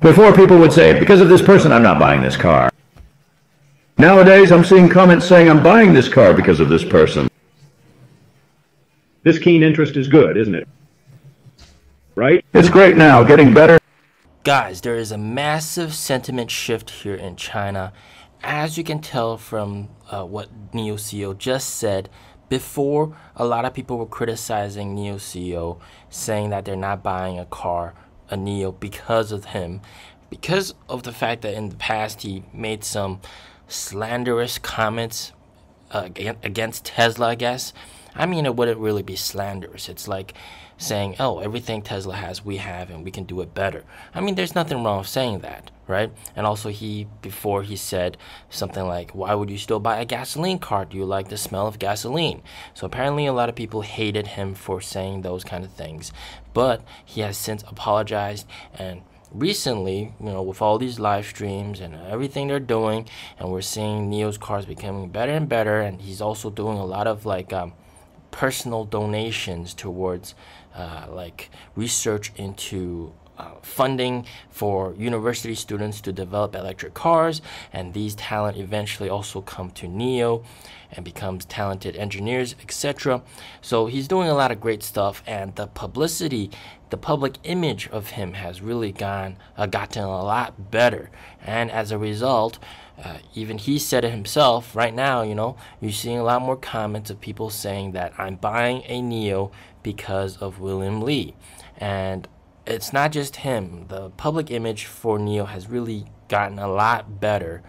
Before people would say, because of this person, I'm not buying this car. Nowadays, I'm seeing comments saying I'm buying this car because of this person. This keen interest is good, isn't it? Right? It's great now, getting better. Guys, there is a massive sentiment shift here in China. As you can tell from uh, what NIO CEO just said, before a lot of people were criticizing NIO CEO, saying that they're not buying a car, a NIO, because of him, because of the fact that in the past he made some slanderous comments uh, against Tesla, I guess. I mean, it wouldn't really be slanderous. It's like saying, oh, everything Tesla has, we have, and we can do it better. I mean, there's nothing wrong with saying that, right? And also, he, before he said something like, why would you still buy a gasoline car? Do you like the smell of gasoline? So apparently, a lot of people hated him for saying those kind of things. But he has since apologized and recently, you know, with all these live streams and everything they're doing, and we're seeing NIO's cars becoming better and better, and he's also doing a lot of like um, personal donations towards uh, like research into uh, funding for university students to develop electric cars and these talent eventually also come to NIO and becomes talented engineers etc so he's doing a lot of great stuff and the publicity the public image of him has really gone uh, gotten a lot better. And as a result uh, even he said it himself right now you know you're seeing a lot more comments of people saying that i'm buying a NIO because of William Li. And it's not just him the public image for NIO has really gotten a lot better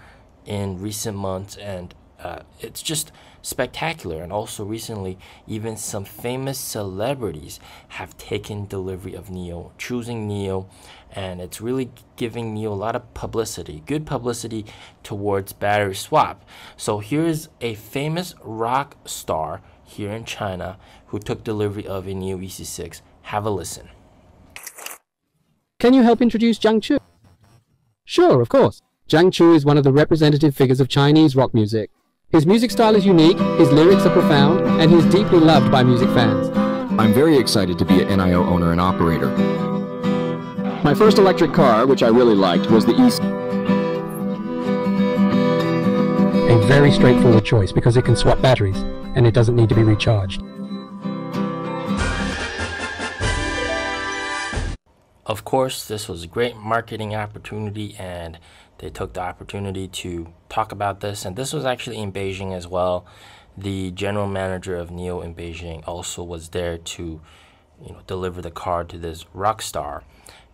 in recent months and uh, it's just spectacular. And also recently, even some famous celebrities have taken delivery of NIO, choosing NIO, and it's really giving NIO a lot of publicity, good publicity towards battery swap. So here's a famous rock star here in China who took delivery of a NIO EC6. Have a listen. Can you help introduce Jiang Chu? Sure, of course. Jiang Chu is one of the representative figures of Chinese rock music. His music style is unique, his lyrics are profound, and he's deeply loved by music fans. I'm very excited to be an NIO owner and operator. My first electric car, which I really liked, was the EC. A very straightforward choice because it can swap batteries, and it doesn't need to be recharged. Of course, this was a great marketing opportunity and they took the opportunity to talk about this. And this was actually in Beijing as well. The general manager of NIO in Beijing also was there to you know, deliver the car to this rock star.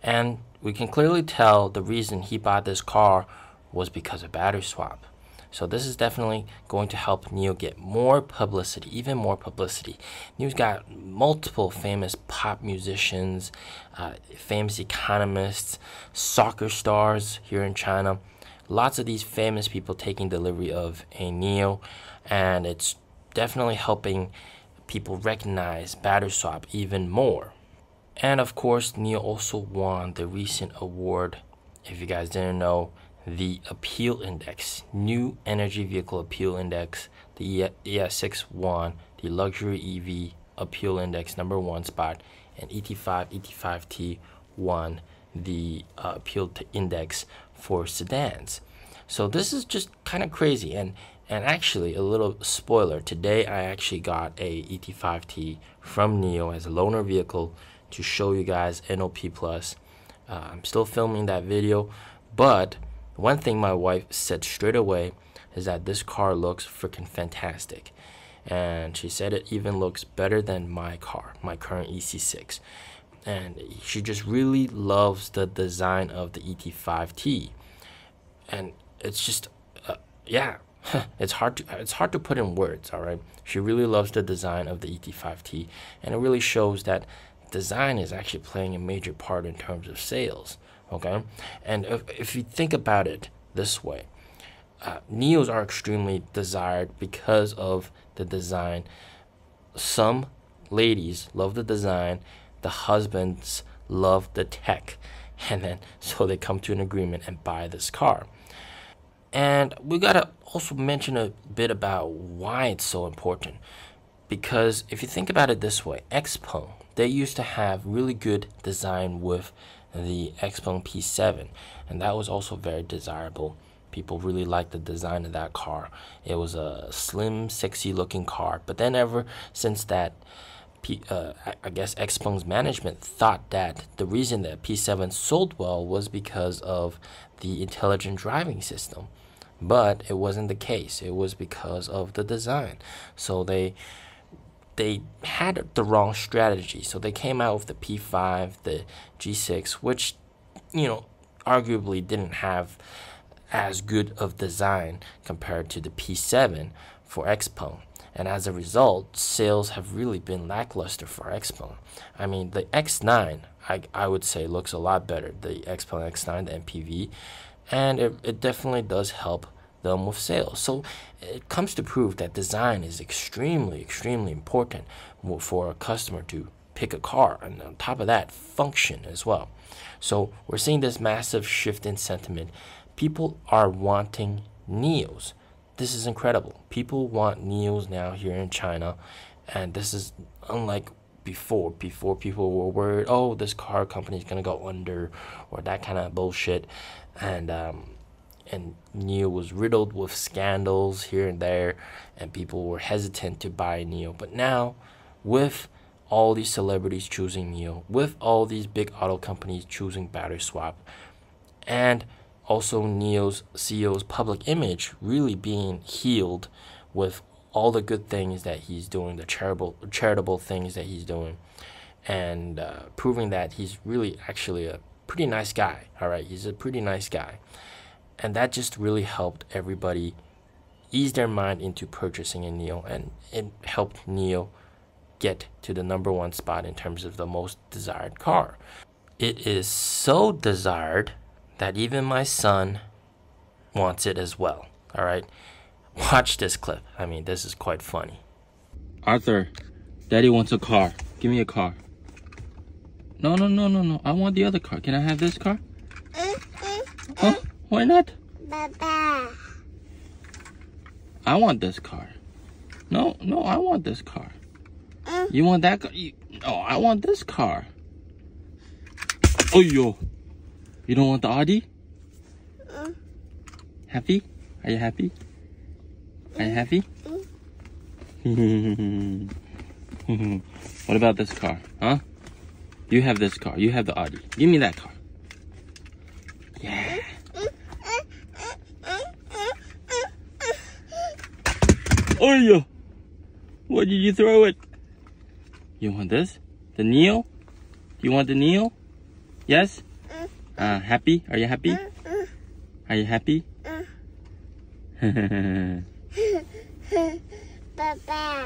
And we can clearly tell the reason he bought this car was because of battery swap. So this is definitely going to help NIO get more publicity, even more publicity. NIO's got multiple famous pop musicians, uh, famous economists, soccer stars here in China. Lots of these famous people taking delivery of a NIO, and it's definitely helping people recognize battery swap even more. And of course, NIO also won the recent award. If you guys didn't know, the appeal index, new energy vehicle appeal index, the ES6 won the luxury EV appeal index number one spot, and ET5, ET5T won the uh, appeal index for sedans. So this is just kind of crazy. And and actually, a little spoiler, today I actually got a ET5T from NIO as a loaner vehicle to show you guys NOP+. Plus. Uh, I'm still filming that video, but one thing my wife said straight away is that this car looks freaking fantastic. And she said it even looks better than my car, my current EC6. And she just really loves the design of the ET5T. And it's just, uh, yeah, it's hard to it's hard to put in words. All right, she really loves the design of the ET5T, and it really shows that design is actually playing a major part in terms of sales okay? And if, if you think about it this way uh, NIOs are extremely desired because of the design. Some ladies love the design the husbands love the tech. And then so they come to an agreement and buy this car. And we gotta also mention a bit about why it's so important. Because if you think about it this way XPeng they used to have really good design with the Xpeng P7, and that was also very desirable. People really liked the design of that car. It was a slim, sexy looking car. But then, ever since that, P, uh, I guess Xpeng's management thought that the reason that P7 sold well was because of the intelligent driving system. But it wasn't the case. It was because of the design. So they they had the wrong strategy. So they came out with the P5, the G6, which, you know, arguably didn't have as good of design compared to the P7 for Xpeng. And as a result, sales have really been lackluster for Xpeng. I mean, the X9, I, I would say, looks a lot better, the Xpeng X9, the MPV, and it, it definitely does help them with sales. So it comes to prove that design is extremely, extremely important for a customer to pick a car. And on top of that, function as well. So we're seeing this massive shift in sentiment. People are wanting NIOs This is incredible. People want NIOs now here in China. And this is unlike before. Before people were worried, oh, this car company is going to go under or that kind of bullshit. And um, and NIO was riddled with scandals here and there, and people were hesitant to buy NIO. But now, with all these celebrities choosing NIO, with all these big auto companies choosing battery swap, and also NIO's CEO's public image really being healed with all the good things that he's doing, the charitable charitable things that he's doing, and uh, proving that he's really actually a pretty nice guy. All right, he's a pretty nice guy and that just really helped everybody ease their mind into purchasing a NIO and it helped NIO get to the number one spot in terms of the most desired car. It is so desired that even my son wants it as well. All right. Watch this clip. I mean, this is quite funny. Arthur, daddy wants a car. Give me a car. No, no, no, no, no. I want the other car. Can I have this car? Eh, eh, huh? Eh. Why not? Baba. I want this car. No, no, I want this car. Uh. You want that car? You, oh, I want this car. Oh, yo. You don't want the Audi? Uh. Happy? Are you happy? Are you happy? what about this car? Huh? You have this car. You have the Audi. Give me that car. are you? What did you throw it? You want this? The kneel? Do you want the kneel? Yes? Uh, happy? Are you happy? Are you happy? Bye-bye.